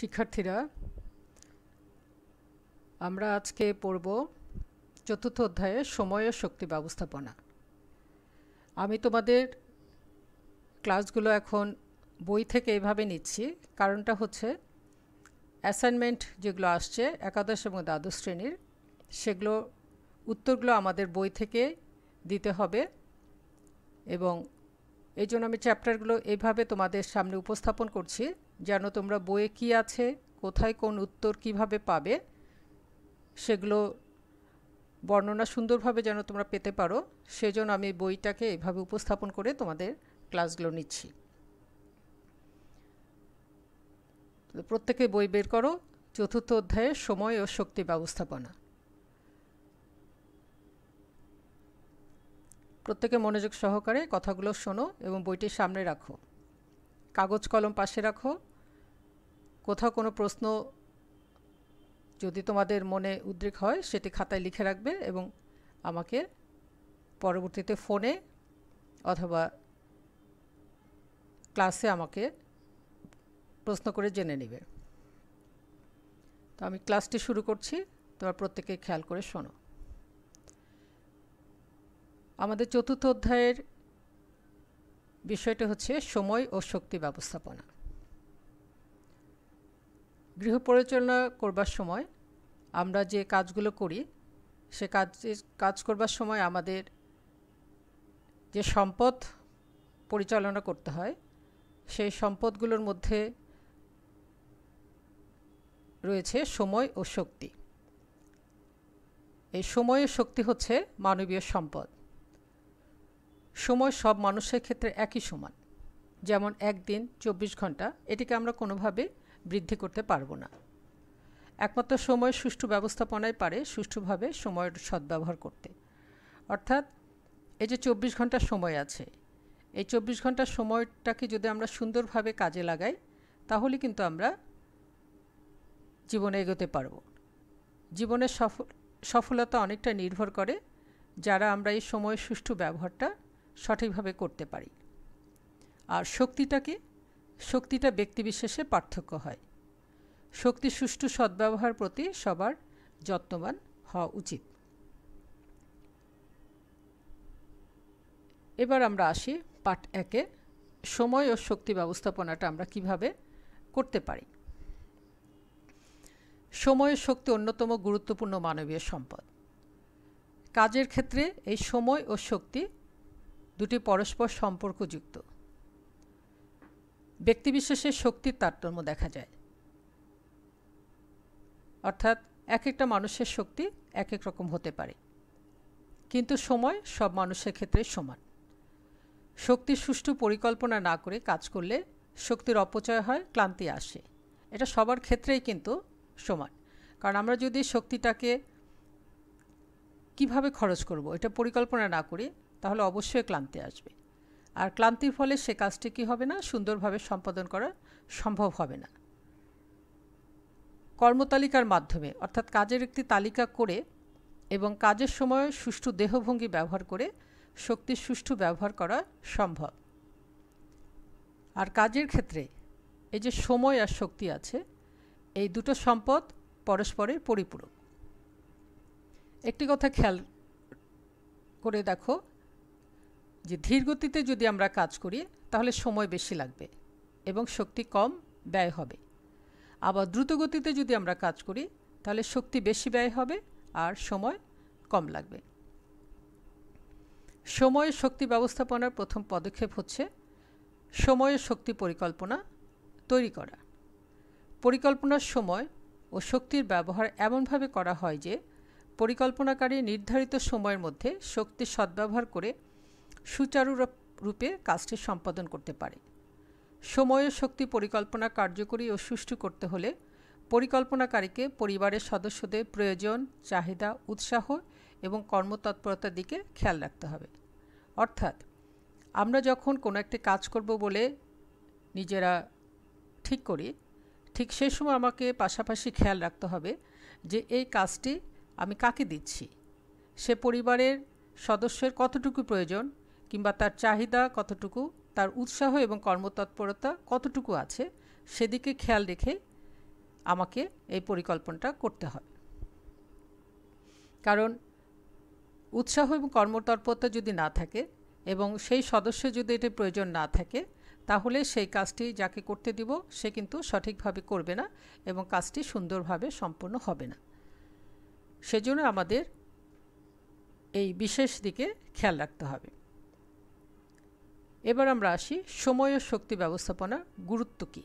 শিক্ষার্থীরা, আমরা আজকে পড়ব চতুর্থ অধ্যায়ে সময় ও শক্তি ব্যবস্থাপনা। আমি তোমাদের ক্লাসগুলো এখন বই থেকে এইভাবে নিচ্ছি। কারণটা হচ্ছে অ্যাসাইনমেন্ট যেগুলো আসছে, একাদশ এবং দ্বাদশ শ্রেণির, সেগুলো, উত্তরগুলো আমাদের বই থেকে দিতে হবে এবং এই জন্য আমি চ্যাপ্টারগুলো এইভাবে তোমাদের সামনে উপস্থাপন করছি। যেন তোমরা বইয়ে কি আছে, কোথায় কোন উত্তর কীভাবে পাবে, সেগুলো বর্ণনা সুন্দরভাবে যেন তোমরা পেতে পারো, সেজন্য আমি বইটাকে এভাবে উপস্থাপন করে তোমাদের ক্লাসগুলো নিচ্ছি। প্রত্যেকে বই বের করো, চতুর্থ অধ্যায়ে সময় ও শক্তি ব্যবস্থাপনা। প্রত্যেকে মনোযোগ সহকারে কথাগুলো শোনো এবং বইটি সামনে রাখো। কাগজ কলম পাশে রাখো। কোথাও কোনো প্রশ্ন যদি তোমাদের মনে উদ্রেক হয়, সেটি খাতায় লিখে রাখবে এবং আমাকে পরবর্তীতে ফোনে অথবা ক্লাসে আমাকে প্রশ্ন করে জেনে নেবে। তো আমি ক্লাসটি শুরু করছি, তোমার প্রত্যেকে খেয়াল করে শোনো। আমাদের চতুর্থ অধ্যায়ের বিষয়টা হচ্ছে সময় ও শক্তি ব্যবস্থাপনা। গৃহ পরিচালনা করবার সময় আমরা যে কাজগুলো করি, সে কাজ কাজ করবার সময় আমাদের যে সম্পদ পরিচালনা করতে হয়, সেই সম্পদগুলোর মধ্যে রয়েছে সময় ও শক্তি। এই সময় ও শক্তি হচ্ছে মানবীয় সম্পদ। সময় সব মানুষের ক্ষেত্রে একই সমান। যেমন একদিন চব্বিশ ঘণ্টা, এটিকে আমরা কোনোভাবে বৃদ্ধি করতে পারব না। একমাত্র সময় সুষ্ঠু ব্যবস্থাপনায় পারে সুষ্ঠুভাবে সময়ের সদ্ব্যবহার করতে। অর্থাৎ এই যে চব্বিশ ঘণ্টা সময় আছে, এই চব্বিশ ঘণ্টার সময়টাকে যদি আমরা সুন্দরভাবে কাজে লাগাই, তাহলে কিন্তু আমরা জীবনে এগোতে পারব। জীবনের সফল সফলতা অনেকটা নির্ভর করে যারা আমরা এই সময় সুষ্ঠু ব্যবহারটা সঠিকভাবে করতে পারি। আর শক্তিটাকে শক্তিটা ব্যক্তিবিশেষে পার্থক্য হয়। শক্তি সুষ্ঠু সদ্ব্যবহার প্রতি সবার যত্নবান হওয়া উচিত। এবার আমরা আসি পাঠ একে সময় ও শক্তি ব্যবস্থাপনাটা আমরা কীভাবে করতে পারি? সময় শক্তি অন্যতম গুরুত্বপূর্ণ মানবীয় সম্পদ। কাজের ক্ষেত্রে এই সময় ও শক্তি দুটি পরস্পর সম্পর্কযুক্ত। ব্যক্তিবিশেষের শক্তির তারতম্য দেখা যায়। অর্থাৎ এক একটা মানুষের শক্তি এক এক রকম হতে পারে। কিন্তু সময় সব মানুষের ক্ষেত্রে সমান। শক্তির সুষ্ঠু পরিকল্পনা না করে কাজ করলে শক্তির অপচয় হয়, ক্লান্তি আসে। এটা সবার ক্ষেত্রেই কিন্তু সমান। কারণ আমরা যদি শক্তিটাকে কীভাবে খরচ করব, এটা পরিকল্পনা না করি, তাহলে অবশ্যই ক্লান্তি আসবে। আর ক্লান্তির ফলে সে কাজটি কী হবে না? সুন্দরভাবে সম্পাদন করা সম্ভব হবে না। কর্মতালিকার মাধ্যমে, অর্থাৎ কাজের একটি তালিকা করে এবং কাজের সময় সুষ্ঠু দেহভঙ্গি ব্যবহার করে শক্তির সুষ্ঠু ব্যবহার করা সম্ভব। আর কাজের ক্ষেত্রে এই যে সময় আর শক্তি আছে, এই দুটো সম্পদ পরস্পরের পরিপূরক। একটি কথা খেয়াল করে দেখো যে ধীর গতিতে যদি আমরা কাজ করি, তাহলে সময় বেশি লাগবে এবং শক্তি কম, ব্যয় হবে। আবার দ্রুত গতিতে যদি আমরা কাজ করি, তাহলে শক্তি বেশি ব্যয় হবে আর সময় কম লাগবে। সময় শক্তি ব্যবস্থাপনার প্রথম পদক্ষেপ হচ্ছে সময় শক্তি পরিকল্পনা তৈরি করা। পরিকল্পনার সময় ও শক্তির ব্যবহার এমনভাবে করা হয় যে, পরিকল্পনাকারী নির্ধারিত সময়ের মধ্যে শক্তি সদ্ব্যবহার করে সুচারু রূপে কাজটি সম্পাদন করতে পারে। সময় ও শক্তি পরিকল্পনা কার্যকরী ও সুষ্ঠু করতে হলে পরিকল্পনাকারীকে পরিবারের সদস্যদের প্রয়োজন, চাহিদা, উৎসাহ এবং কর্মতৎপরতার দিকে খেয়াল রাখতে হবে। অর্থাৎ, আমরা যখন কোনো একটি কাজ করব বলে নিজেরা ঠিক করি, ঠিক সেই সময় আমাকে পাশাপাশি খেয়াল রাখতে হবে যে এই কাজটি আমি কাকে দিচ্ছি? সে পরিবারের সদস্যের কতটুকু প্রয়োজন? কিংবা তার চাহিদা কতটুকু, তার উৎসাহ এবং কর্মতৎপরতা কতটুকু আছে, সেদিকে খেয়াল রেখে আমাকে এই পরিকল্পনাটা করতে হবে কারণ উৎসাহ এবং কর্মতৎপরতা যদি না থাকে এবং সেই সদস্য যদি এটি প্রয়োজন না থাকে, তাহলে সেই কাজটি যাকে করতে দিব, সে কিন্তু সঠিকভাবে করবে না এবং কাজটি সুন্দরভাবে সম্পন্ন হবে না। সেজন্য আমাদের এই বিশেষ দিকে খেয়াল রাখতে হবে। এবার আমরা আসি সময় ও শক্তি ব্যবস্থাপনার গুরুত্ব কী।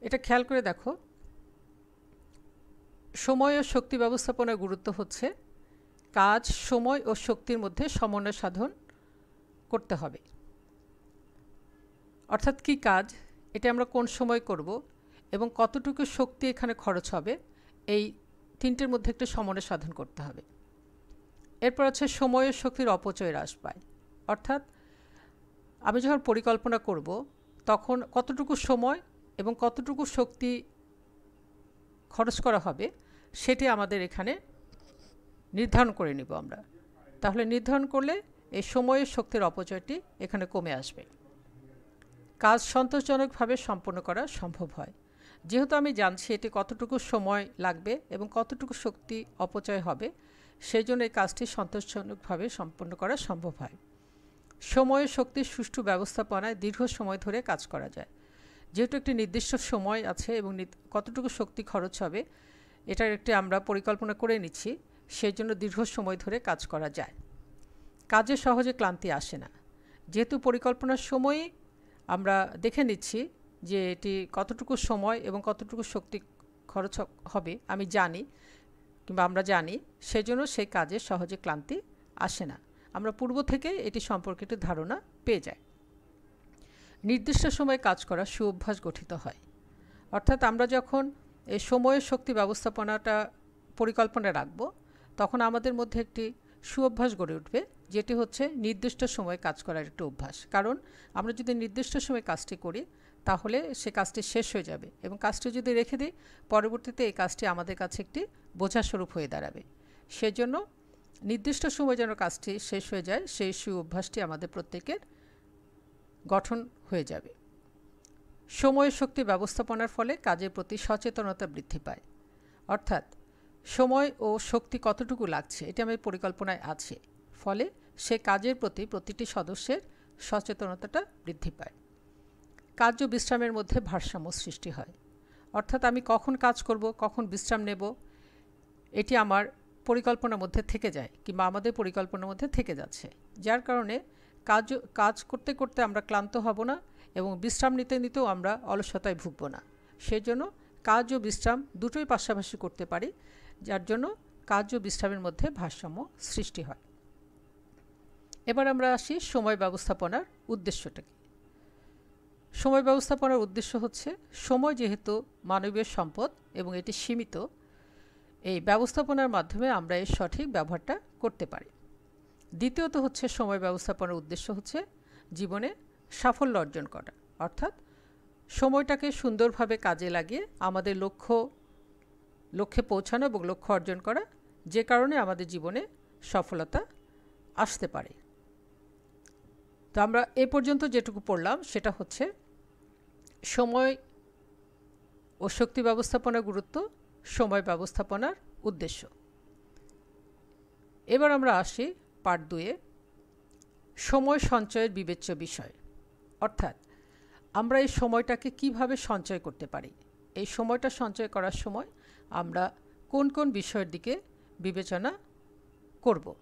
এটা খেয়াল করে দেখো। সময় ও শক্তি ব্যবস্থাপনার গুরুত্ব হচ্ছে কাজ, সময় ও শক্তির মধ্যে সমন্বয় সাধন করতে হবে। অর্থাৎ কি কাজ? এটা আমরা কোন সময় করব এবং কতটুকু শক্তি এখানে খরচ হবে? এই তিনটের মধ্যে একটা সমন্বয় সাধন করতে হবে। এরপর আছে সময় ও শক্তির অপচয় হ্রাস পায়। অর্থাৎ আমি যখন পরিকল্পনা করব, তখন কতটুকু সময় এবং কতটুকু শক্তি খরচ করা হবে, সেটি আমাদের এখানে নির্ধারণ করে নিব আমরা। তাহলে নির্ধারণ করলে এই সময়ের শক্তির অপচয়টি এখানে কমে আসবে। কাজ সন্তোষজনকভাবে সম্পন্ন করা সম্ভব হয়। যেহেতু আমি জানছি এটি কতটুকু সময় লাগবে এবং কতটুকু শক্তি অপচয় হবে, সেই জন্য এই কাজটি সন্তোষজনকভাবে সম্পন্ন করা সম্ভব হয়। সময় শক্তির সুষ্ঠু ব্যবস্থাপনায় দীর্ঘ সময় ধরে কাজ করা যায়। যেহেতু একটি নির্দিষ্ট সময় আছে এবং কতটুকু শক্তি খরচ হবে, এটার একটি আমরা পরিকল্পনা করে নিচ্ছি সেই জন্য দীর্ঘ সময় ধরে কাজ করা যায়। কাজে সহজে ক্লান্তি আসে না। যেহেতু পরিকল্পনার সময়ই আমরা দেখে নিচ্ছি যে এটি কতটুকু সময় এবং কতটুকু শক্তি খরচ হবে, আমি জানি কিংবা আমরা জানি, সেজন্য সেই কাজে সহজে ক্লান্তি আসে না। আমরা পূর্ব থেকে এটি সম্পর্কে একটি ধারণা পেয়ে যাই। নির্দিষ্ট সময়ে কাজ করা সুঅভ্যাস গঠিত হয়। অর্থাৎ আমরা যখন এই সময়ের শক্তি ব্যবস্থাপনাটা পরিকল্পনা রাখব, তখন আমাদের মধ্যে একটি সুঅভ্যাস গড়ে উঠবে, যেটি হচ্ছে নির্দিষ্ট সময়ে কাজ করার একটি অভ্যাস। কারণ আমরা যদি নির্দিষ্ট সময়ে কাজটি করি, তাহলে সে কাজটি শেষ হয়ে যাবে এবং কাজটি যদি রেখে দিই, পরবর্তীতে এই কাজটি আমাদের কাছে একটি বোঝাস্বরূপ হয়ে দাঁড়াবে। সেজন্য নির্দিষ্ট সময় যেন কাজটি শেষ হয়ে যায়, সেই সু অভ্যাসটি আমাদের প্রত্যেকের গঠন হয়ে যাবে। সময় শক্তি ব্যবস্থাপনার ফলে কাজের প্রতি সচেতনতা বৃদ্ধি পায়। অর্থাৎ সময় ও শক্তি কতটুকু লাগছে, এটি আমার পরিকল্পনায় আছে। ফলে সে কাজের প্রতি প্রতিটি সদস্যের সচেতনতাটা বৃদ্ধি পায়। কার্য বিশ্রামের মধ্যে ভারসাম্য সৃষ্টি হয়। অর্থাৎ আমি কখন কাজ করব, কখন বিশ্রাম নেব, এটি আমার পরিকল্পনার মধ্যে থেকে যায় কিংবা আমাদের পরিকল্পনার মধ্যে থেকে যাচ্ছে। যার কারণে কাজ কাজ করতে করতে আমরা ক্লান্ত হব না এবং বিশ্রাম নিতে নিতেও আমরা অলসতায় ভুগব না। সেই জন্য কাজ ও বিশ্রাম দুটোই পাশাপাশি করতে পারি, যার জন্য কাজ ও বিশ্রামের মধ্যে ভারসাম্য সৃষ্টি হয়। এবার আমরা আসি সময় ব্যবস্থাপনার উদ্দেশ্যটা কি সময় ব্যবস্থাপনার উদ্দেশ্য হচ্ছে, সময় যেহেতু মানবীয় সম্পদ এবং এটি সীমিত এই ব্যবস্থাপনার মাধ্যমে আমরা এর সঠিক ব্যবহারটা করতে পারি। দ্বিতীয়ত হচ্ছে সময় ব্যবস্থাপনার উদ্দেশ্য হচ্ছে জীবনে সাফল্য অর্জন করা। অর্থাৎ সময়টাকে সুন্দরভাবে কাজে লাগিয়ে আমাদের লক্ষ্য, লক্ষ্যে পৌঁছানো এবং লক্ষ্য অর্জন করা যে কারণে আমাদের জীবনে সফলতা আসতে পারে। তো আমরা এ পর্যন্ত যেটুকু পড়লাম সেটা হচ্ছে সময় ও শক্তি ব্যবস্থাপনার গুরুত্ব সময় ব্যবস্থাপনার উদ্দেশ্য। এবার আমরা আসি পার্ট দুয়ে, সময় সঞ্চয়ের বিবেচ্য বিষয়। অর্থাৎ, আমরা এই সময়টাকে কীভাবে সঞ্চয় করতে পারি? এই সময়টা সঞ্চয় করার সময় আমরা কোন কোন বিষয়ের দিকে বিবেচনা করব?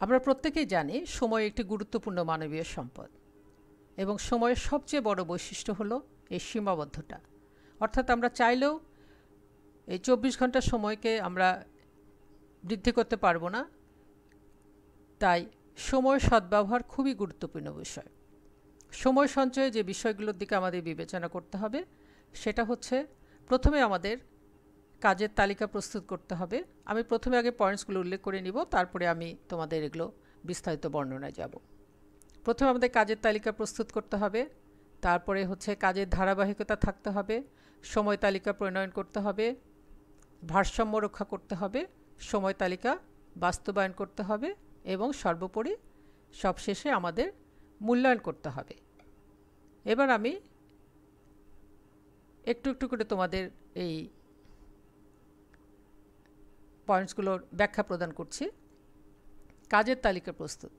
আমরা প্রত্যেকেই জানি সময় একটি গুরুত্বপূর্ণ মানবীয় সম্পদ এবং সময়ের সবচেয়ে বড় বৈশিষ্ট্য হলো এই সীমাবদ্ধতা। অর্থাৎ আমরা চাইলেও এই চব্বিশ ঘণ্টা সময়কে আমরা বৃদ্ধি করতে পারব না। তাই সময় সদ্ব্যবহার খুবই গুরুত্বপূর্ণ বিষয়। সময় সঞ্চয়ে যে বিষয়গুলোর দিকে আমাদের বিবেচনা করতে হবে, সেটা হচ্ছে প্রথমে আমাদের কাজের তালিকা প্রস্তুত করতে হবে। আমি প্রথমে আগে পয়েন্টসগুলো উল্লেখ করে নিব, তারপরে আমি তোমাদের এগুলো বিস্তারিত বর্ণনায় যাব। প্রথমে আমাদের কাজের তালিকা প্রস্তুত করতে হবে, তারপরে হচ্ছে কাজের ধারাবাহিকতা থাকতে হবে সময় তালিকা প্রণয়ন করতে হবে, ভারসাম্য রক্ষা করতে হবে, সময় তালিকা বাস্তবায়ন করতে হবে এবং সর্বোপরি সবশেষে আমাদের মূল্যায়ন করতে হবে। এবার আমি একটু একটু করে তোমাদের এই পয়েন্টসগুলোর ব্যাখ্যা প্রদান করছি। কাজের তালিকা প্রস্তুত।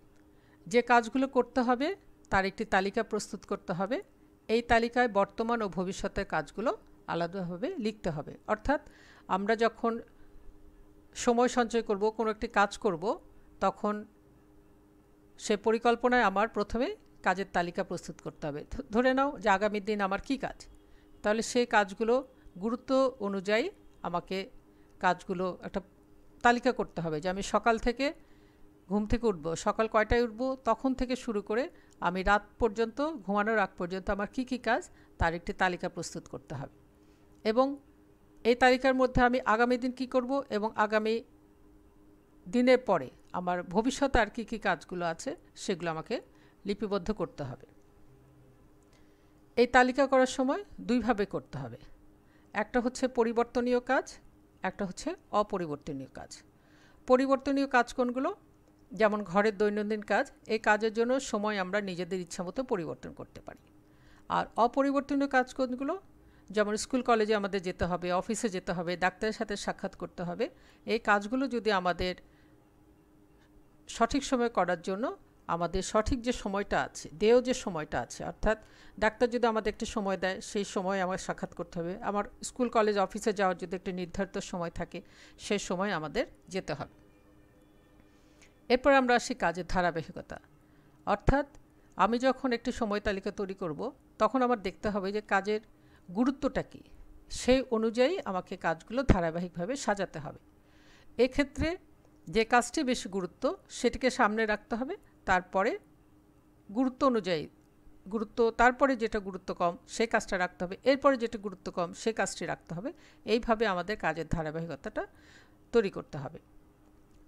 যে কাজগুলো করতে হবে, তার একটি তালিকা প্রস্তুত করতে হবে। এই তালিকায় বর্তমান ও ভবিষ্যতের কাজগুলো আলাদাভাবে লিখতে হবে। অর্থাৎ আমরা যখন সময় সঞ্চয় করব, কোনো একটি কাজ করব, তখন সে পরিকল্পনায় আমার প্রথমে কাজের তালিকা প্রস্তুত করতে হবে। ধরে নাও যে আগামী দিন আমার কি কাজ? তাহলে সেই কাজগুলো গুরুত্ব অনুযায়ী আমাকে কাজগুলো একটা তালিকা করতে হবে যে আমি সকাল থেকে ঘুম থেকে উঠবো, সকাল কয়টায় উঠবো, তখন থেকে শুরু করে আমি রাত পর্যন্ত, ঘুমানোর আগ পর্যন্ত আমার কি কি কাজ, তার একটি তালিকা প্রস্তুত করতে হবে। এবং এই তালিকার মধ্যে আমি আগামী দিন কি করব এবং আগামী দিনের পরে আমার ভবিষ্যতে আর কী কী কাজগুলো আছে সেগুলো আমাকে লিপিবদ্ধ করতে হবে। এই তালিকা করার সময় দুইভাবে করতে হবে। একটা হচ্ছে পরিবর্তনীয় কাজ, একটা হচ্ছে অপরিবর্তনীয় কাজ। পরিবর্তনীয় কাজ কোনগুলো? যেমন ঘরের দৈনন্দিন কাজ, এই কাজের জন্য সময় আমরা নিজেদের ইচ্ছামতো পরিবর্তন করতে পারি। আর অপরিবর্তনীয় কাজ কোনগুলো? যেমন স্কুল কলেজে আমাদের যেতে হবে, অফিসে যেতে হবে, ডাক্তারের সাথে সাক্ষাৎ করতে হবে। এই কাজগুলো যদি আমাদের সঠিক সময় করার জন্য আমাদের সঠিক যে সময়টা আছে দেও যে সময়টা আছে, অর্থাৎ ডাক্তার যদি আমাদের একটি সময় দেয়, সেই সময় আমার সাক্ষাৎ করতে হবে। আমার স্কুল কলেজ অফিসে যাওয়ার যদি একটি নির্ধারিত সময় থাকে, সেই সময় আমাদের যেতে হবে। এরপর আমরা আসি কাজের ধারাবাহিকতা। অর্থাৎ আমি যখন একটি সময় তালিকা তৈরি করব, তখন আমার দেখতে হবে যে কাজের গুরুত্বটা কী? সেই অনুযায়ী আমাকে কাজগুলো ধারাবাহিকভাবে সাজাতে হবে। এক্ষেত্রে যে কাজটি বেশি গুরুত্ব, সেটিকে সামনে রাখতে হবে। তারপরে গুরুত্ব অনুযায়ী, গুরুত্ব, তারপরে যেটা গুরুত্ব কম, সেই কাজটা রাখতে হবে। এরপরে যেটা গুরুত্ব কম সেই কাজটি রাখতে হবে। এইভাবে আমাদের কাজের ধারাবাহিকতাটা তৈরি করতে হবে।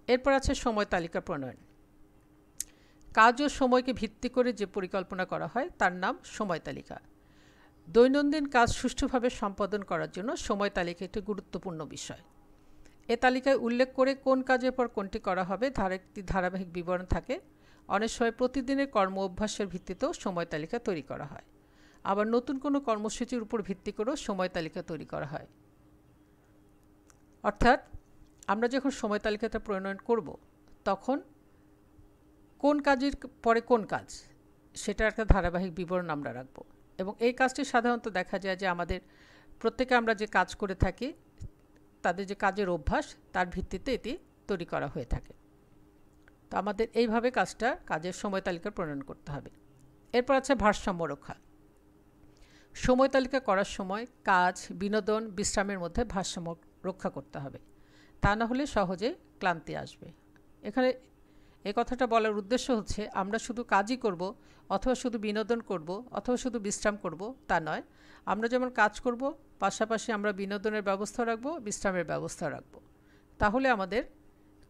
এরপর আছে সময় তালিকা প্রণয়ন। কাজ ও সময়কে ভিত্তি করে যে পরিকল্পনা করা হয়, তার নাম সময় তালিকা। দৈনন্দিন কাজ সুষ্ঠুভাবে সম্পাদন করার জন্য সময় তালিকা একটি গুরুত্বপূর্ণ বিষয়। এ তালিকায় উল্লেখ করে কোন কাজের পর কোনটি করা হবে, ধার একটি ধারাবাহিক বিবরণ থাকে। অনেক সময় প্রতিদিনের কর্ম অভ্যাসের ভিত্তিতেও সময় তালিকা তৈরি করা হয়। আবার নতুন কোনো কর্মসূচির উপর ভিত্তি করেও সময় তালিকা তৈরি করা হয়। অর্থাৎ আমরা যখন সময় তালিকাটা প্রণয়ন করব, তখন কোন কাজের পরে কোন কাজ, সেটার একটা ধারাবাহিক বিবরণ আমরা রাখব। এবং এই কাজটি সাধারণত দেখা যায় যে আমাদের প্রত্যেকে আমরা যে কাজ করে থাকি, তাদের যে কাজের অভ্যাস, তার ভিত্তিতে এটি তৈরি করা হয়ে থাকে। তো আমাদের এইভাবে কাজটা কাজের সময় তালিকা প্রণয়ন করতে হবে। এরপর আছে ভারসাম্য রক্ষা। সময় তালিকা করার সময় কাজ, বিনোদন, বিশ্রামের মধ্যে ভারসাম্য রক্ষা করতে হবে। তা না হলে সহজে ক্লান্তি আসবে। এখানে এ কথাটা বলার উদ্দেশ্য হচ্ছে, আমরা শুধু কাজই করব, অথবা শুধু বিনোদন করব, অথবা শুধু বিশ্রাম করব, তা নয়। আমরা যেমন কাজ করব, পাশাপাশি আমরা বিনোদনের ব্যবস্থা রাখব, বিশ্রামের ব্যবস্থা রাখব। তাহলে আমাদের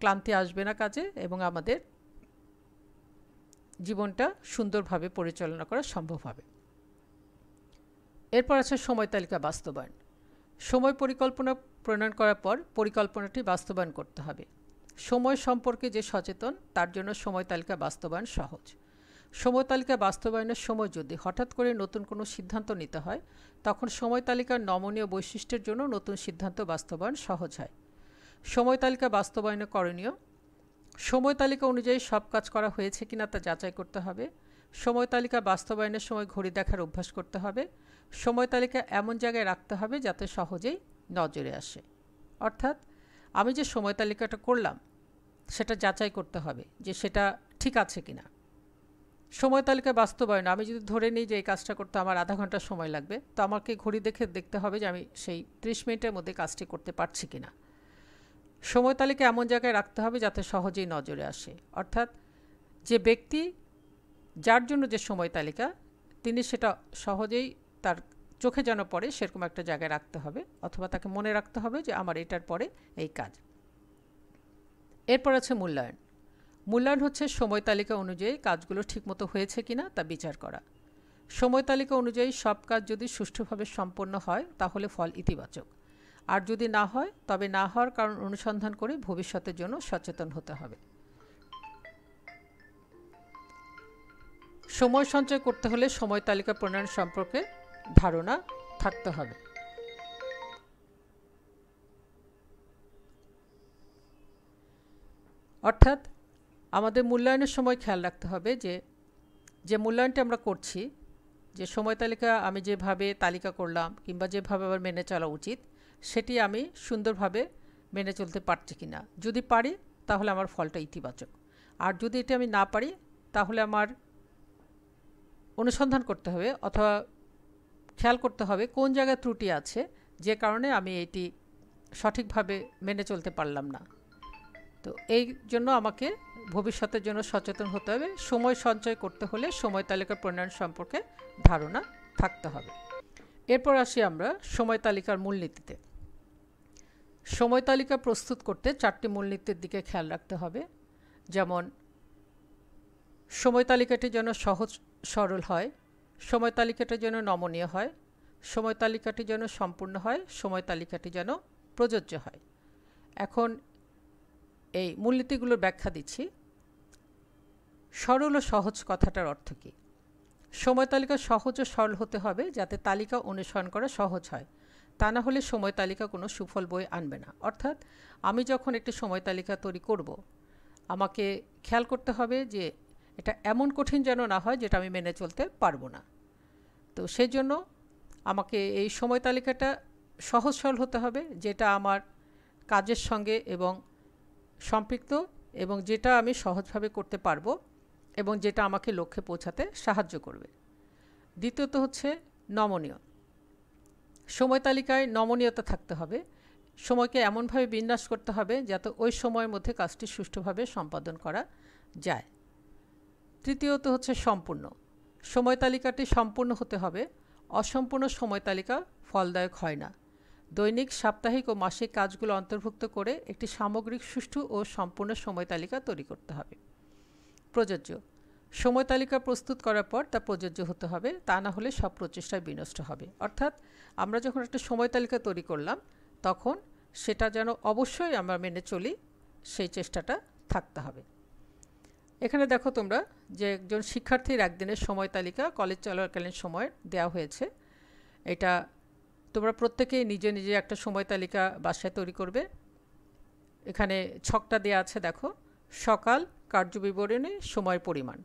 ক্লান্তি আসবে না কাজে এবং আমাদের জীবনটা সুন্দরভাবে পরিচালনা করা সম্ভব হবে। এরপর আছে সময় তালিকা বাস্তবায়ন। সময় পরিকল্পনা প্রণয়ন করার পর পরিকল্পনাটি বাস্তবায়ন করতে হবে। সময় সম্পর্কে যে সচেতন, তার জন্য সময় তালিকা বাস্তবায়ন সহজ। সময় তালিকা বাস্তবায়নের সময় যদি হঠাৎ করে নতুন কোনো সিদ্ধান্ত নিতে হয়, তখন সময় তালিকার নমনীয় বৈশিষ্ট্যের জন্য নতুন সিদ্ধান্ত বাস্তবায়ন সহজ হয়। সময় তালিকা বাস্তবায়নে করণীয়, সময় তালিকা অনুযায়ী সব কাজ করা হয়েছে কিনা তা যাচাই করতে হবে, সময় তালিকা বাস্তবায়নের সময় ঘড়ি দেখার অভ্যাস করতে হবে, সময় তালিকা এমন জায়গায় রাখতে হবে যাতে সহজেই নজরে আসে। অর্থাৎ, আমি যে সময় তালিকাটা করলাম সেটা যাচাই করতে হবে যে সেটা ঠিক আছে কি না সময় তালিকা বাস্তবায়ন। আমি যদি ধরে নিই যে এই কাজটা করতে আমার আধা ঘণ্টা সময় লাগবে, তো আমাকে ঘড়ি দেখে দেখতে হবে যে আমি সেই ত্রিশ মিনিটের মধ্যে কাজটি করতে পারছি কি না সময় তালিকা এমন জায়গায় রাখতে হবে যাতে সহজেই নজরে আসে। অর্থাৎ যে ব্যক্তি, যার জন্য যে সময় তালিকা, তিনি সেটা সহজেই তার চোখে যেন পড়ে সেরকম একটা জায়গায় রাখতে হবে অথবা তাকে মনে রাখতে হবে যে আমার এটার পরে এই কাজ। এরপর আছে মূল্যায়ন। মূল্যায়ন হচ্ছে সময় তালিকা অনুযায়ী কাজগুলো ঠিকমতো হয়েছে কিনা তা বিচার করা। সময় তালিকা অনুযায়ী সব কাজ যদি সুষ্ঠুভাবে সম্পন্ন হয়, তাহলে ফল ইতিবাচক। আর যদি না হয়, তবে না হওয়ার কারণ অনুসন্ধান করে ভবিষ্যতের জন্য সচেতন হতে হবে। সময় সঞ্চয় করতে হলে সময় তালিকা প্রণয়ন সম্পর্কে ধারণা থাকতে হবে। অর্থাৎ আমাদের মূল্যায়নের সময় খেয়াল রাখতে হবে যে যে মূল্যায়নটা আমরা করছি, যে সময় তালিকা আমি যেভাবে তালিকা করলাম কিংবা যেভাবে আমার মেনে চলা উচিত, সেটি আমি সুন্দরভাবে মেনে চলতে পারছি কি না যদি পারি, তাহলে আমার ফলটা ইতিবাচক। আর যদি এটি আমি না পারি, তাহলে আমার অনুসন্ধান করতে হবে অথবা খেয়াল করতে হবে কোন জায়গায় ত্রুটি আছে, যে কারণে আমি এটি সঠিকভাবে মেনে চলতে পারলাম না। তো এই জন্য আমাকে ভবিষ্যতের জন্য সচেতন হতে হবে। সময় সঞ্চয় করতে হলে সময় তালিকা প্রণয়ন সম্পর্কে ধারণা থাকতে হবে। এরপর আসি আমরা সময় তালিকার মূলনীতিতে। সময় তালিকা প্রস্তুত করতে চারটি মূলনীতির দিকে খেয়াল রাখতে হবে। যেমন, সময় তালিকাটি যেন সহজ, সরল হয়, সময় তালিকাটি যেন নমনীয় হয়, সময় তালিকাটি যেন সম্পূর্ণ হয়, সময় তালিকাটি যেন প্রযোজ্য হয়। এখন এই মূলনীতিগুলোর ব্যাখ্যা দিচ্ছি। সরল ও সহজ কথাটার অর্থ কী? সময় তালিকা সহজ ও সরল হতে হবে যাতে তালিকা অনুসরণ করা সহজ হয়। তা না হলে সময় তালিকা কোনো সুফল বই আনবে না। অর্থাৎ আমি যখন একটি সময় তালিকা তৈরি করব, আমাকে খেয়াল করতে হবে যে এটা এমন কঠিন যেন না হয় যেটা আমি মেনে চলতে পারব না। তো সেই জন্য আমাকে এই সময় তালিকাটা সহজ সরল হতে হবে যেটা আমার কাজের সঙ্গে এবং সম্পৃক্ত এবং যেটা আমি সহজভাবে করতে পারব এবং যেটা আমাকে লক্ষ্যে পৌঁছাতে সাহায্য করবে। দ্বিতীয়ত হচ্ছে নমনীয়। সময় তালিকায় নমনীয়তা থাকতে হবে। সময়কে এমনভাবে বিন্যাস করতে হবে যাতে ওই সময়ের মধ্যে কাজটি সুষ্ঠুভাবে সম্পাদন করা যায়। তৃতীয়ত হচ্ছে সম্পূর্ণ। সময় তালিকাটি সম্পূর্ণ হতে হবে। অসম্পূর্ণ সময় তালিকা ফলদায়ক হয় না। দৈনিক, সাপ্তাহিক ও মাসিক কাজগুলো অন্তর্ভুক্ত করে একটি সামগ্রিক, সুষ্ঠু ও সম্পূর্ণ সময় তালিকা তৈরি করতে হবে। প্রযোজ্য। সময় তালিকা প্রস্তুত করার পর তা প্রযোজ্য হতে হবে, তা না হলে সব প্রচেষ্টায় বিনষ্ট হবে। অর্থাৎ আমরা যখন একটা সময় তালিকা তৈরি করলাম, তখন সেটা যেন অবশ্যই আমরা মেনে চলি, সেই চেষ্টাটা থাকতে হবে। এখানে দেখো তোমরা যে একজন শিক্ষার্থীর একদিনের সময় তালিকা কলেজ চলাকালীন সময় দেওয়া হয়েছে। এটা তোমরা প্রত্যেকেই নিজে নিজে একটা সময় তালিকা বাসায় তৈরি করবে। এখানে ছকটা দেওয়া আছে, দেখো। সকাল, কার্যবিবরণী, সময় পরিমাণ।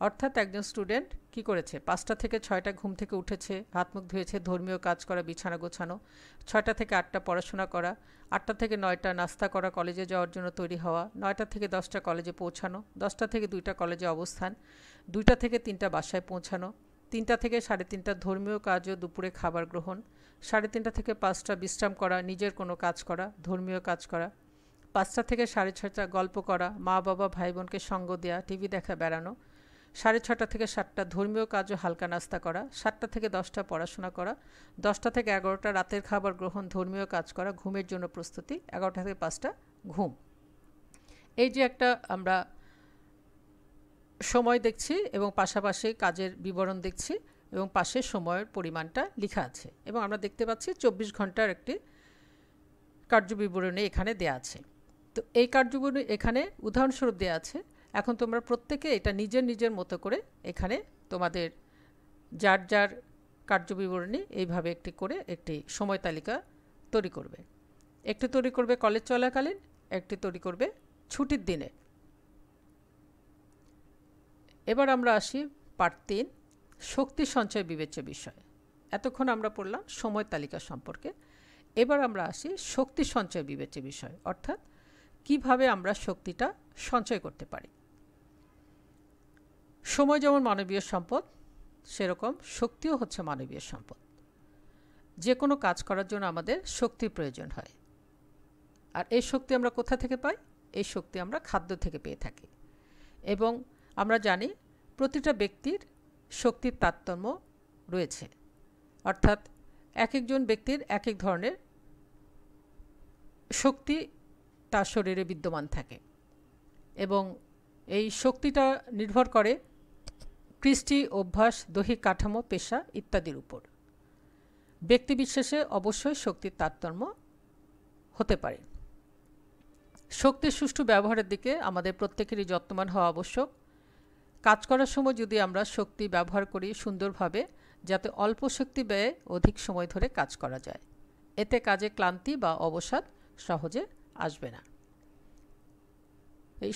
অর্থাৎ একজন স্টুডেন্ট কি করেছে? পাঁচটা থেকে ছয়টা ঘুম থেকে উঠেছে, হাত মুখ ধুয়েছে, ধর্মীয় কাজ করা, বিছানা গোছানো, ছয়টা থেকে আটটা পড়াশোনা করা, আটটা থেকে নয়টা নাস্তা করা, কলেজে যাওয়ার জন্য তৈরি হওয়া, নয়টা থেকে দশটা কলেজে পৌঁছানো, দশটা থেকে দুইটা কলেজে অবস্থান, দুইটা থেকে তিনটা বাসায় পৌঁছানো, তিনটা থেকে সাড়ে তিনটা ধর্মীয় কাজ ও দুপুরে খাবার গ্রহণ সাড়ে তিনটা থেকে পাঁচটা বিশ্রাম করা, নিজের কোনো কাজ করা, ধর্মীয় কাজ করা। পাঁচটা থেকে সাড়ে ছয়টা গল্প করা, মা, বাবা, ভাই, বোনকে সঙ্গ দেওয়া টিভি দেখা, বেড়ানো। সাড়ে ছটা থেকে সাতটা ধর্মীয় কাজ ও হালকা নাস্তা করা। সাতটা থেকে দশটা পড়াশোনা করা। দশটা থেকে এগারোটা রাতের খাবার গ্রহণ, ধর্মীয় কাজ করা, ঘুমের জন্য প্রস্তুতি। এগারোটা থেকে পাঁচটা ঘুম। এই যে একটা আমরা সময় দেখছি এবং পাশাপাশি কাজের বিবরণ দেখছি এবং পাশে সময়ের পরিমাণটা লেখা আছে এবং আমরা দেখতে পাচ্ছি চব্বিশ ঘণ্টার একটি কার্যবিবরণী এখানে দেয়া আছে। তো এই কার্যবিবরণী এখানে উদাহরণস্বরূপ দেওয়া আছে, এখন তোমরা প্রত্যেকে এটা নিজের নিজের মতো করে এখানে তোমাদের যার যার কার্যবিবরণী এইভাবে একটি করে একটি সময় তালিকা তৈরি করবে। একটি তৈরি করবে কলেজ চলাকালীন, একটি তৈরি করবে ছুটির দিনে। এবার আমরা আসি পার্ট তিন। শক্তি সঞ্চয় বিবেচ্য বিষয়। এতক্ষণ আমরা পড়লাম সময় তালিকা সম্পর্কে। এবার আমরা আসি শক্তি সঞ্চয় বিবেচ্য বিষয়, অর্থাৎ কীভাবে আমরা শক্তিটা সঞ্চয় করতে পারি। সময় যেমন মানবীয় সম্পদ, সেরকম শক্তিও হচ্ছে মানবীয় সম্পদ। যে কোনো কাজ করার জন্য আমাদের শক্তির প্রয়োজন হয়। আর এই শক্তি আমরা কোথা থেকে পাই? এই শক্তি আমরা খাদ্য থেকে পেয়ে থাকি। এবং আমরা জানি প্রতিটা ব্যক্তির শক্তির তারতম্য রয়েছে। অর্থাৎ এক একজন ব্যক্তির এক এক ধরনের শক্তি তার শরীরে বিদ্যমান থাকে এবং এই শক্তিটা নির্ভর করে কৃষ্টি, অভ্যাস, দৈহিক কাঠামো, পেশা ইত্যাদির উপর। ব্যক্তিবিশেষে অবশ্যই শক্তির তারতম্য হতে পারে। শক্তির সুষ্ঠু ব্যবহারের দিকে আমাদের প্রত্যেকেরই যত্নবান হওয়া আবশ্যক। কাজ করার সময় যদি আমরা শক্তি ব্যবহার করি সুন্দরভাবে, যাতে অল্প শক্তি ব্যয়ে অধিক সময় ধরে কাজ করা যায়। এতে কাজে ক্লান্তি বা অবসাদ সহজে আসবে না। এই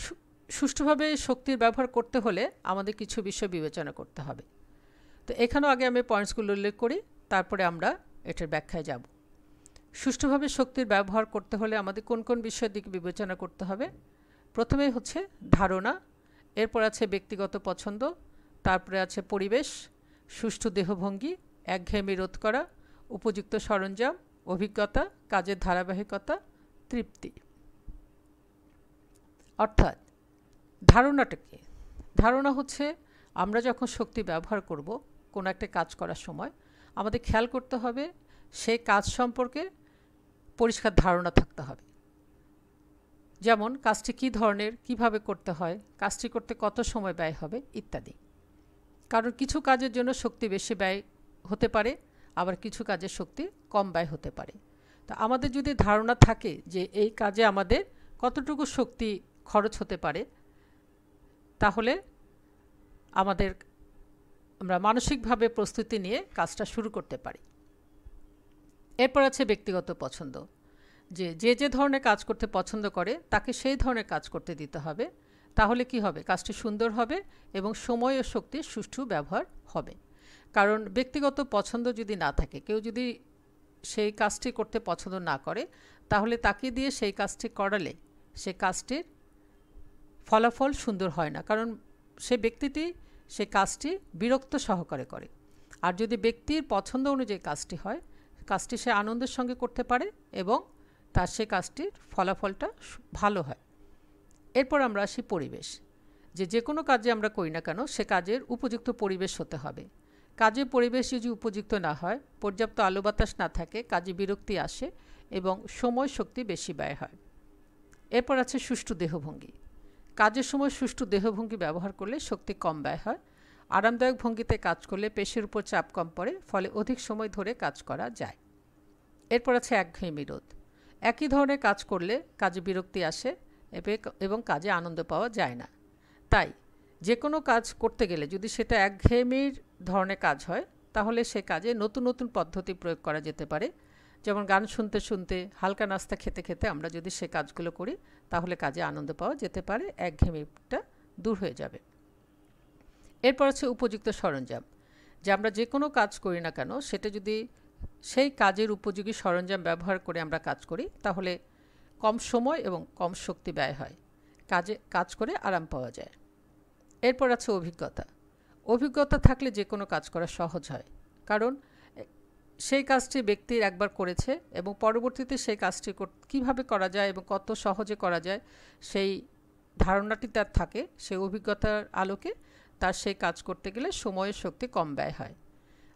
সুষ্ঠুভাবে শক্তির ব্যবহার করতে হলে আমাদের কিছু বিষয় বিবেচনা করতে হবে। তো এখানেও আগে আমি পয়েন্টসগুলো উল্লেখ করি, তারপরে আমরা এটার ব্যাখ্যায় যাব। সুষ্ঠুভাবে শক্তির ব্যবহার করতে হলে আমাদের কোন কোন বিষয়ের দিকে বিবেচনা করতে হবে? প্রথমেই হচ্ছে ধারণা এরপর আছে ব্যক্তিগত পছন্দ, তারপরে আছে পরিবেশ, সুষ্ঠু দেহভঙ্গি, একঘেয়েমি রোধ করা, উপযুক্ত সরঞ্জাম, অভিজ্ঞতা, কাজের ধারাবাহিকতা, তৃপ্তি। অর্থাৎ ধারণাটা কি? ধারণা হচ্ছে আমরা যখন শক্তি ব্যবহার করব কোনো একটা কাজ করার সময়, আমাদের খেয়াল করতে হবে সেই কাজ সম্পর্কে পরিষ্কার ধারণা থাকতে হবে। যেমন, কাজটি কী ধরনের, কীভাবে করতে হয়, কাজটি করতে কত সময় ব্যয় হবে, ইত্যাদি। কারণ কিছু কাজের জন্য শক্তি বেশি ব্যয় হতে পারে, আবার কিছু কাজের শক্তি কম ব্যয় হতে পারে। তা আমাদের যদি ধারণা থাকে যে এই কাজে আমাদের কতটুকু শক্তি খরচ হতে পারে, তাহলে আমাদের, আমরা মানসিকভাবে প্রস্তুতি নিয়ে কাজটা শুরু করতে পারি। এরপর আছে ব্যক্তিগত পছন্দ। যে যে যে ধরনের কাজ করতে পছন্দ করে, তাকে সেই ধরনের কাজ করতে দিতে হবে। তাহলে কি হবে? কাজটি সুন্দর হবে এবং সময় ও শক্তির সুষ্ঠু ব্যবহার হবে। কারণ ব্যক্তিগত পছন্দ যদি না থাকে, কেউ যদি সেই কাজটি করতে পছন্দ না করে, তাহলে তাকে দিয়ে সেই কাজটি করালে সে কাজটির ফলাফল সুন্দর হয় না। কারণ সে ব্যক্তিটি সে কাজটি বিরক্ত সহকারে করে। আর যদি ব্যক্তির পছন্দ অনুযায়ী কাজটি হয়, কাজটি সে আনন্দের সঙ্গে করতে পারে এবং তার সে কাজটির ফলাফলটা ভালো হয়। এরপর আমরা আসি পরিবেশ। যে যে কোনো কাজে আমরা করি না কেন, সে কাজের উপযুক্ত পরিবেশ হতে হবে। কাজের পরিবেশ যদি উপযুক্ত না হয়, পর্যাপ্ত আলো বাতাস না থাকে, কাজে বিরক্তি আসে এবং সময় শক্তি বেশি ব্যয় হয়। এরপর আছে সুষ্ঠু দেহভঙ্গি। কাজের সময় সুষ্ঠু দেহভঙ্গি ব্যবহার করলে শক্তি কম ব্যয় হয়। আরামদায়ক ভঙ্গিতে কাজ করলে পেশির উপর চাপ কম পড়ে, ফলে অধিক সময় ধরে কাজ করা যায়। এরপর আছে একঘেয়েমি রোধ। একই ধরনের কাজ করলে কাজে বিরক্তি আসে এবং কাজে আনন্দ পাওয়া যায় না। তাই যে কোনো কাজ করতে গেলে যদি সেটা একঘেয়েমির ধরনের কাজ হয়, তাহলে সে কাজে নতুন নতুন পদ্ধতি প্রয়োগ করা যেতে পারে। যেমন গান শুনতে শুনতে, হালকা নাস্তা খেতে খেতে আমরা যদি সে কাজগুলো করি, তাহলে কাজে আনন্দ পাওয়া যেতে পারে, একঘেয়েমিটা দূর হয়ে যাবে। এরপর আছে উপযুক্ত সরঞ্জাম। যে আমরা যে কোনো কাজ করি না কেন, সেটা যদি সেই কাজের উপযোগী সরঞ্জাম ব্যবহার করে আমরা কাজ করি, তাহলে কম সময় এবং কম শক্তি ব্যয় হয়। কাজে, কাজ করে আরাম পাওয়া যায়। এরপর আছে অভিজ্ঞতা। অভিজ্ঞতা থাকলে যে কোনো কাজ করা সহজ হয়। কারণ সেই কাজটি ব্যক্তির একবার করেছে এবং পরবর্তীতে সেই কাজটি কীভাবে করা যায় এবং কত সহজে করা যায়, সেই ধারণাটি তার থাকে, সেই অভিজ্ঞতার আলোকে তার সেই কাজ করতে গেলে সময়ের শক্তি কম ব্যয় হয়।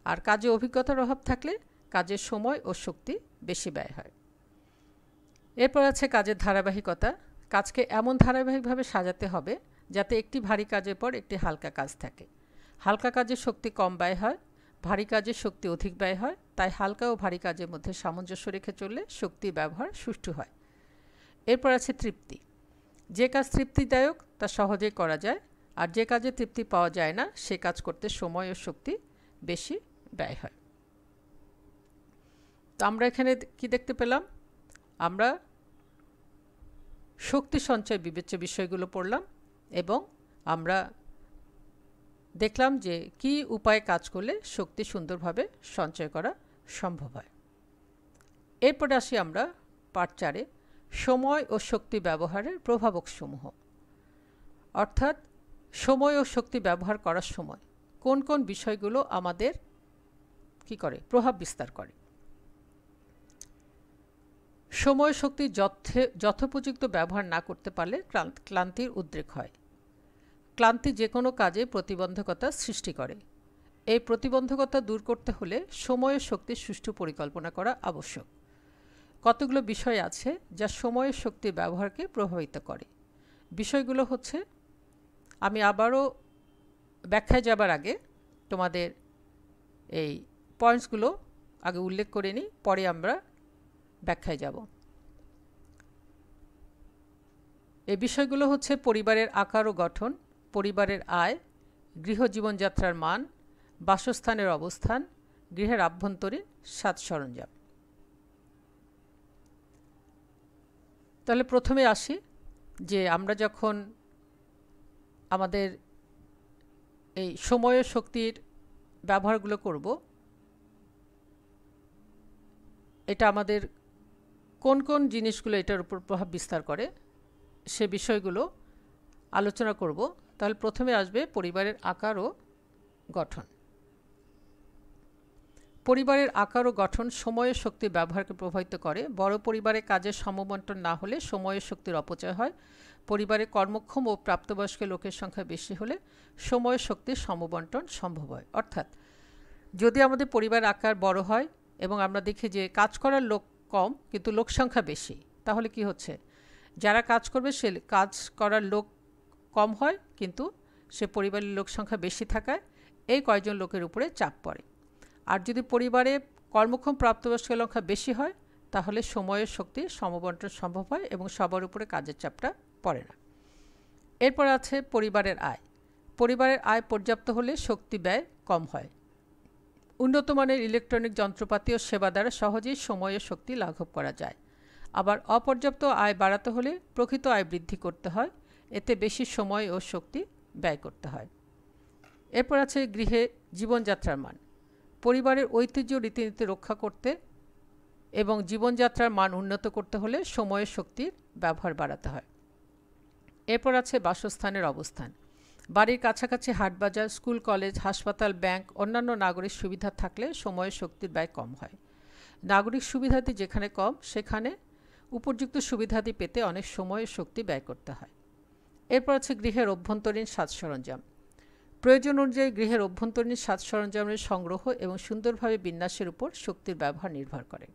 আর কাজে অভিজ্ঞতার অভাব থাকলে কাজের সময় ও শক্তি বেশি ব্যয় হয়। এরপর আছে কাজের ধারাবাহিকতা। কাজকে এমন ধারাবাহিকভাবে সাজাতে হবে যাতে একটি ভারী কাজের পর একটি হালকা কাজ থাকে। হালকা কাজের শক্তি কম ব্যয় হয়, ভারী কাজের শক্তি অধিক ব্যয় হয়, তাই হালকা ও ভারী কাজের মধ্যে সামঞ্জস্য রেখে চললে শক্তি ব্যবহার সুষ্ঠু হয়। এরপর আছে তৃপ্তি। যে কাজ তৃপ্তিদায়ক, তা সহজেই করা যায়, আর যে কাজে তৃপ্তি পাওয়া যায় না, সে কাজ করতে সময় ও শক্তি বেশি ব্যয় হয়। আমরা এখানে কি দেখতে পেলাম? আমরা শক্তি সঞ্চয় বিবেচ্য বিষয়গুলো পড়লাম এবং আমরা দেখলাম যে কি উপায়ে কাজ করলে শক্তি সুন্দরভাবে সঞ্চয় করা সম্ভব হয়। এরপরে আসি আমরা পার্ট চারে সময় ও শক্তি ব্যবহারের প্রভাবকসমূহ। অর্থাৎ সময় ও শক্তি ব্যবহার করার সময় কোন কোন বিষয়গুলো আমাদের কি করে? প্রভাব বিস্তার করে। সময় শক্তি যথে যথোপযুক্ত ব্যবহার না করতে পারলে ক্লান্তির উদ্রেক হয়। ক্লান্তি যে কোনো কাজে প্রতিবন্ধকতা সৃষ্টি করে। এই প্রতিবন্ধকতা দূর করতে হলে সময়ের শক্তির সুষ্ঠু পরিকল্পনা করা আবশ্যক। কতগুলো বিষয় আছে যা সময়ের শক্তির ব্যবহারকে প্রভাবিত করে? বিষয়গুলো হচ্ছে, আমি আবারও ব্যাখ্যায় যাবার আগে তোমাদের এই পয়েন্টসগুলো আগে উল্লেখ করে নিই, পরে আমরা ব্যাখ্যায় যাব। এই বিষয়গুলো হচ্ছে পরিবারের আকার ও গঠন, পরিবারের আয়, গৃহ জীবনযাত্রার মান, বাসস্থানের অবস্থান, গৃহের আভ্যন্তরীণ সাজ সরঞ্জাম। তাহলে প্রথমে আসি যে আমরা যখন আমাদের এই সময় শক্তির ব্যবহারগুলো করব, এটা আমাদের কোন কোন জিনিসগুলো এটার উপর প্রভাব বিস্তার করে সে বিষয়গুলো আলোচনা করব। তাহলে প্রথমে আসবে পরিবারের আকার ও গঠন। পরিবারের আকার ও গঠন সময়ের শক্তির ব্যবহারকে প্রভাবিত করে। বড় পরিবারে কাজের সমবন্টন না হলে সময়ের শক্তির অপচয় হয়। পরিবারে কর্মক্ষম ও প্রাপ্তবয়স্ক লোকের সংখ্যা বেশি হলে সময়ের শক্তির সমবন্টন সম্ভব হয়। অর্থাৎ যদি আমাদের পরিবার আকার বড় হয় এবং আমরা দেখি যে কাজ করার লোক কম, কিন্তু লোক সংখ্যা বেশি। তাহলে কি হচ্ছে? যারা কাজ করবে, সে কাজ করার লোক কম হয়, কিন্তু সে পরিবারের লোক সংখ্যা বেশি থাকায় এই কয়েকজন লোকের উপরে চাপ পড়ে। আর যদি পরিবারে কর্মক্ষম প্রাপ্তবয়স্ক সংখ্যা বেশি হয়, তাহলে সময়ের শক্তি সমবন্টন সম্ভব হয় এবং সবার উপরে কাজের চাপটা পড়ে না। এরপর আছে পরিবারের আয়। পরিবারের আয় পর্যাপ্ত হলে শক্তি ব্যয় কম হয়। উন্নত মানের ইলেকট্রনিক যন্ত্রপাতি ও সেবা দ্বারা সহজেই সময়ের শক্তি লাঘব করা যায়। আবার অপর্যাপ্ত আয় বাড়াতে হলে প্রকৃত আয় বৃদ্ধি করতে হয়। এতে বেশি সময় ও শক্তি ব্যয় করতে হয়। এরপর আছে গৃহে জীবনযাত্রার মান। পরিবারের ঐতিহ্য রীতিনীতি রক্ষা করতে এবং জীবনযাত্রার মান উন্নত করতে হলে সময়ের শক্তির ব্যবহার বাড়াতে হয়। এরপর আছে বাসস্থানের অবস্থান। বাড়ির কাছাকাছি হাটবাজার, স্কুল, কলেজ, হাসপাতাল, ব্যাংক, অন্যান্য নাগরিক সুবিধা থাকলে সময়ের শক্তির ব্যয় কম হয়। নাগরিক সুবিধাদি যেখানে কম, সেখানে উপযুক্ত সুবিধাদি পেতে অনেক সময় শক্তি ব্যয় করতে হয়। এরপর আছে গৃহের অভ্যন্তরীণ সাজ সরঞ্জাম। প্রয়োজন অনুযায়ী গৃহের অভ্যন্তরীণ সাজ সরঞ্জামের সংগ্রহ এবং সুন্দরভাবে বিন্যাসের উপর শক্তির ব্যবহার নির্ভর করে।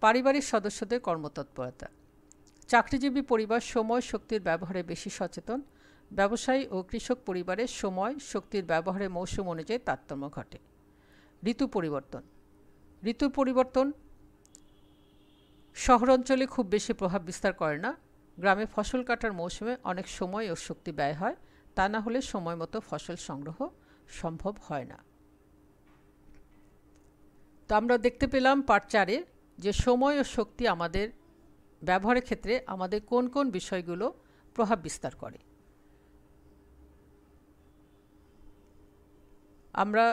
পারিবারিক সদস্যদের কর্মতৎপরতা। চাকরিজীবী পরিবার সময় শক্তির ব্যবহারে বেশি সচেতন ব্যবসায়ী ও কৃষক পরিবারের সময় শক্তির ব্যবহারে মৌসুম অনুযায়ী তারতম্য ঘটে। ঋতু পরিবর্তন। ঋতু পরিবর্তন শহরাঞ্চলে খুব বেশি প্রভাব বিস্তার করে না। গ্রামে ফসল কাটার মৌসুমে অনেক সময় ও শক্তি ব্যয় হয়, তা না হলে সময় মতো ফসল সংগ্রহ সম্ভব হয় না। তো আমরা দেখতে পেলাম পার্ট চারে যে সময় ও শক্তি আমাদের ব্যবহারের ক্ষেত্রে আমাদের কোন কোন বিষয়গুলো প্রভাব বিস্তার করে। আমরা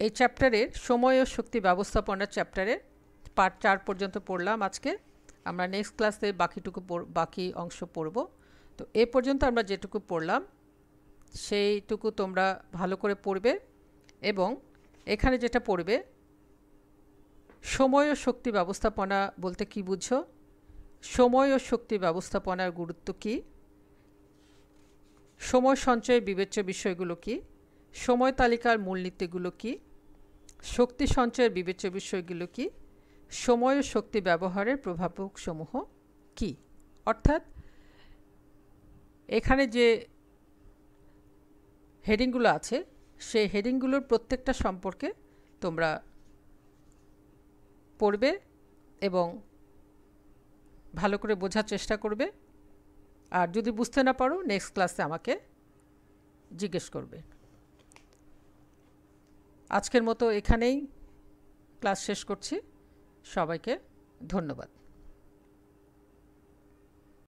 এই চ্যাপ্টারের সময় ও শক্তি ব্যবস্থাপনার চ্যাপ্টারের পার্ট চার পর্যন্ত পড়লাম আজকে। আমরা নেক্সট ক্লাসে বাকিটুকু বাকি অংশ পড়ব। তো এ পর্যন্ত আমরা যেটুকু পড়লাম, সেইটুকু তোমরা ভালো করে পড়বে এবং এখানে যেটা পড়বে, সময় ও শক্তি ব্যবস্থাপনা বলতে কি বুঝছ? সময় ও শক্তি ব্যবস্থাপনার গুরুত্ব কী? সময় সঞ্চয়ের বিবেচ্য বিষয়গুলো কী? সময় তালিকার মূলনীতিগুলো কী? শক্তি সঞ্চয়ের বিবেচ্য বিষয়গুলো কি? সময় ও শক্তি ব্যবহারের প্রভাবকসমূহ কি? অর্থাৎ এখানে যে হেডিংগুলো আছে, সেই হেডিংগুলোর প্রত্যেকটা সম্পর্কে তোমরা পড়বে এবং ভালো করে বোঝার চেষ্টা করবে। আর যদি বুঝতে না পারো নেক্সট ক্লাসে আমাকে জিজ্ঞেস করবে। আজকের মতো এখানেই ক্লাস শেষ করছি। সবাইকে ধন্যবাদ।